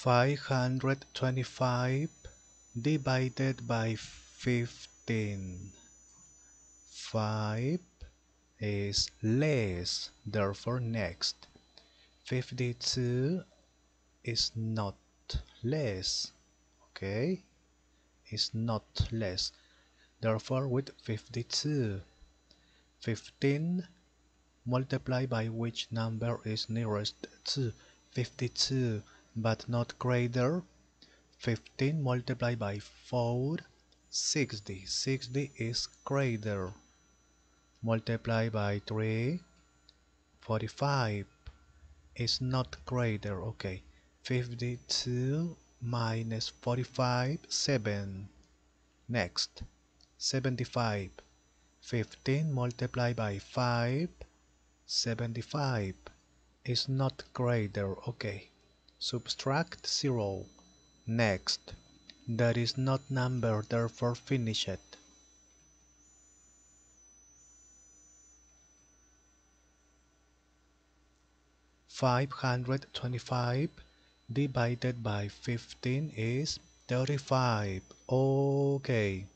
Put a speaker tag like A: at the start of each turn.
A: 525 divided by 15. 5 is less, therefore next. 52 is not less, okay? Is not less, therefore with 52. 15 multiplied by which number is nearest to 52 but not greater. 15 multiplied by 4 60 60 is greater. Multiply by 3 45 is not greater. Okay. 52 minus 45 7 next. 75 15 multiplied by 5 75 is not greater. Okay subtract 0 next that is not number therefore finish it Five hundred twenty-five divided by fifteen is thirty-five. Okay.